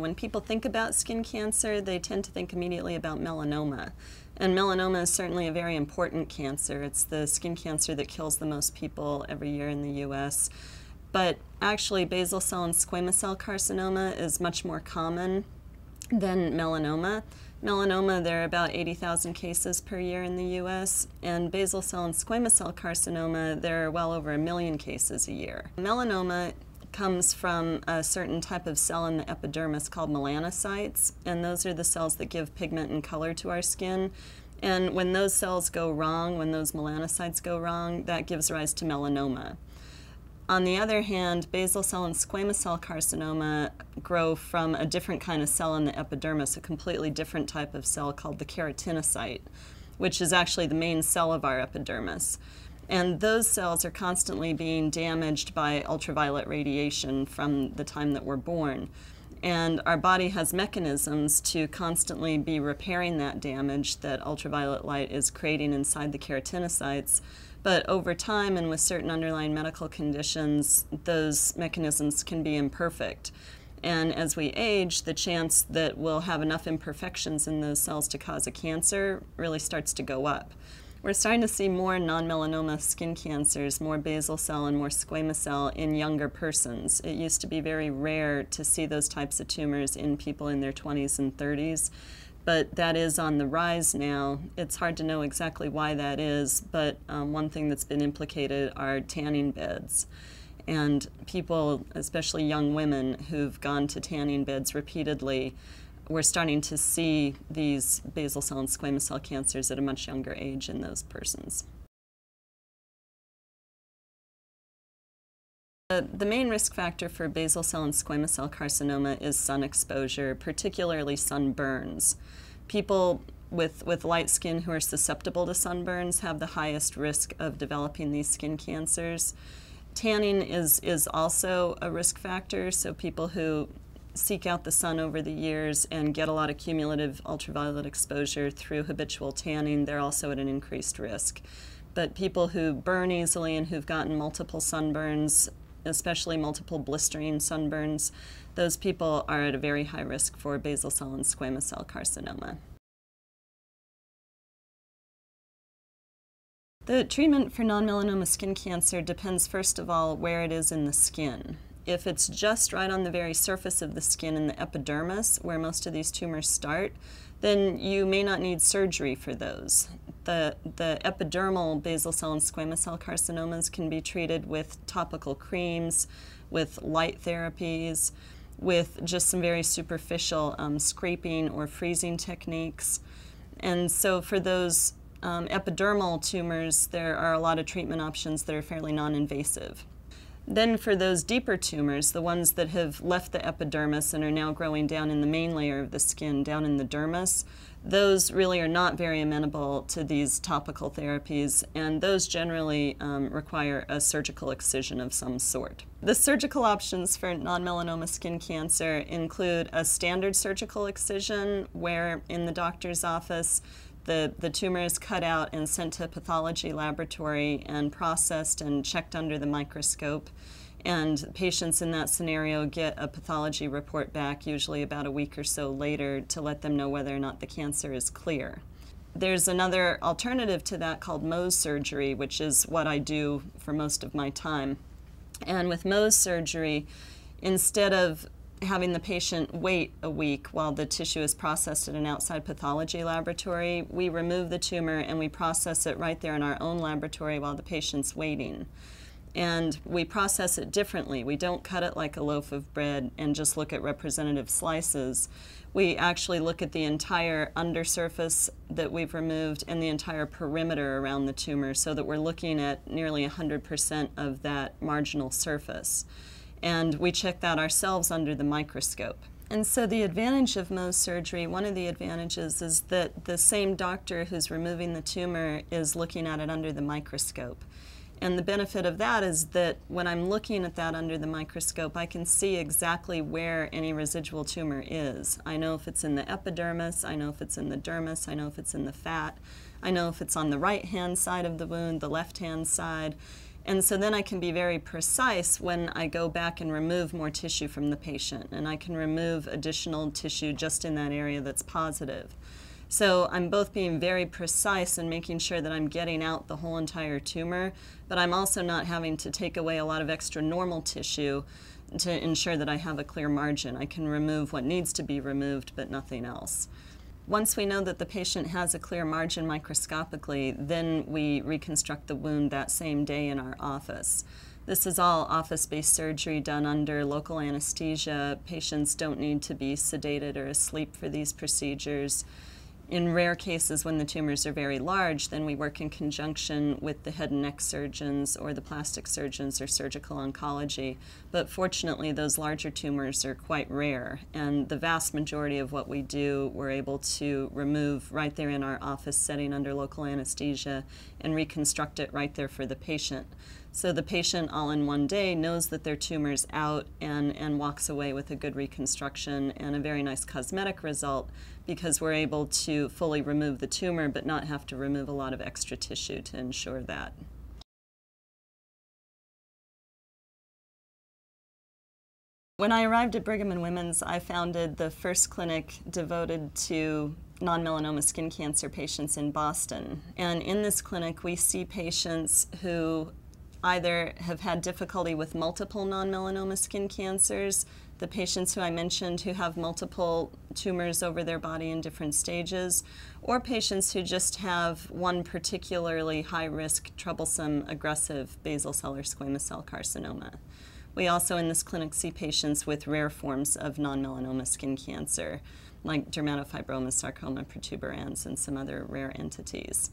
When people think about skin cancer, they tend to think immediately about melanoma. And melanoma is certainly a very important cancer. It's the skin cancer that kills the most people every year in the US. But actually, basal cell and squamous cell carcinoma is much more common than melanoma. Melanoma, there are about 80,000 cases per year in the US, and basal cell and squamous cell carcinoma, there are well over a million cases a year. Melanoma comes from a certain type of cell in the epidermis called melanocytes, and those are the cells that give pigment and color to our skin. And when those cells go wrong, when those melanocytes go wrong, that gives rise to melanoma. On the other hand, basal cell and squamous cell carcinoma grow from a different kind of cell in the epidermis, a completely different type of cell called the keratinocyte, which is actually the main cell of our epidermis. And those cells are constantly being damaged by ultraviolet radiation from the time that we're born. And our body has mechanisms to constantly be repairing that damage that ultraviolet light is creating inside the keratinocytes but over time and with certain underlying medical conditions, those mechanisms can be imperfect. And as we age, the chance that we'll have enough imperfections in those cells to cause a cancer really starts to go up. We're starting to see more non melanoma skin cancers, more basal cell and more squamous cell in younger persons. It used to be very rare to see those types of tumors in people in their 20s and 30s but that is on the rise now. It's hard to know exactly why that is, but um, one thing that's been implicated are tanning beds. And people, especially young women who've gone to tanning beds repeatedly, we're starting to see these basal cell and squamous cell cancers at a much younger age in those persons. The main risk factor for basal cell and squamous cell carcinoma is sun exposure, particularly sunburns. People with, with light skin who are susceptible to sunburns have the highest risk of developing these skin cancers. Tanning is, is also a risk factor, so people who seek out the sun over the years and get a lot of cumulative ultraviolet exposure through habitual tanning, they're also at an increased risk. But people who burn easily and who've gotten multiple sunburns especially multiple blistering sunburns, those people are at a very high risk for basal cell and squamous cell carcinoma. The treatment for non-melanoma skin cancer depends first of all where it is in the skin. If it's just right on the very surface of the skin in the epidermis, where most of these tumors start, then you may not need surgery for those. The, the epidermal basal cell and squamous cell carcinomas can be treated with topical creams, with light therapies, with just some very superficial um, scraping or freezing techniques. And so for those um, epidermal tumors, there are a lot of treatment options that are fairly non-invasive. Then for those deeper tumors, the ones that have left the epidermis and are now growing down in the main layer of the skin, down in the dermis, those really are not very amenable to these topical therapies, and those generally um, require a surgical excision of some sort. The surgical options for non-melanoma skin cancer include a standard surgical excision, where in the doctor's office the, the tumor is cut out and sent to a pathology laboratory and processed and checked under the microscope. And patients in that scenario get a pathology report back, usually about a week or so later, to let them know whether or not the cancer is clear. There's another alternative to that called Mohs surgery, which is what I do for most of my time. And with Mohs surgery, instead of having the patient wait a week while the tissue is processed at an outside pathology laboratory, we remove the tumor and we process it right there in our own laboratory while the patient's waiting. And we process it differently. We don't cut it like a loaf of bread and just look at representative slices. We actually look at the entire undersurface that we've removed and the entire perimeter around the tumor so that we're looking at nearly 100% of that marginal surface and we check that ourselves under the microscope. And so the advantage of Mohs surgery, one of the advantages is that the same doctor who's removing the tumor is looking at it under the microscope. And the benefit of that is that when I'm looking at that under the microscope, I can see exactly where any residual tumor is. I know if it's in the epidermis, I know if it's in the dermis, I know if it's in the fat, I know if it's on the right hand side of the wound, the left hand side, And so then I can be very precise when I go back and remove more tissue from the patient, and I can remove additional tissue just in that area that's positive. So I'm both being very precise and making sure that I'm getting out the whole entire tumor, but I'm also not having to take away a lot of extra normal tissue to ensure that I have a clear margin. I can remove what needs to be removed, but nothing else. Once we know that the patient has a clear margin microscopically, then we reconstruct the wound that same day in our office. This is all office-based surgery done under local anesthesia. Patients don't need to be sedated or asleep for these procedures. In rare cases, when the tumors are very large, then we work in conjunction with the head and neck surgeons or the plastic surgeons or surgical oncology. But fortunately, those larger tumors are quite rare, and the vast majority of what we do, we're able to remove right there in our office setting under local anesthesia and reconstruct it right there for the patient. So the patient all in one day knows that their tumor's out and, and walks away with a good reconstruction and a very nice cosmetic result because we're able to fully remove the tumor but not have to remove a lot of extra tissue to ensure that. When I arrived at Brigham and Women's, I founded the first clinic devoted to non-melanoma skin cancer patients in Boston. And in this clinic, we see patients who either have had difficulty with multiple non-melanoma skin cancers, the patients who I mentioned who have multiple tumors over their body in different stages, or patients who just have one particularly high risk, troublesome, aggressive basal cell or squamous cell carcinoma. We also in this clinic see patients with rare forms of non-melanoma skin cancer, like dermatofibrosarcoma protuberans, and some other rare entities.